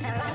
Hello?